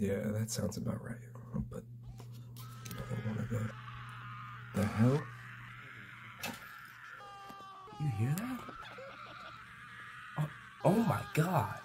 Yeah, that sounds about right. But I don't want to go. The hell? You hear that? Oh, oh my god.